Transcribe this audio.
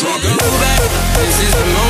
Go back. This is the moment.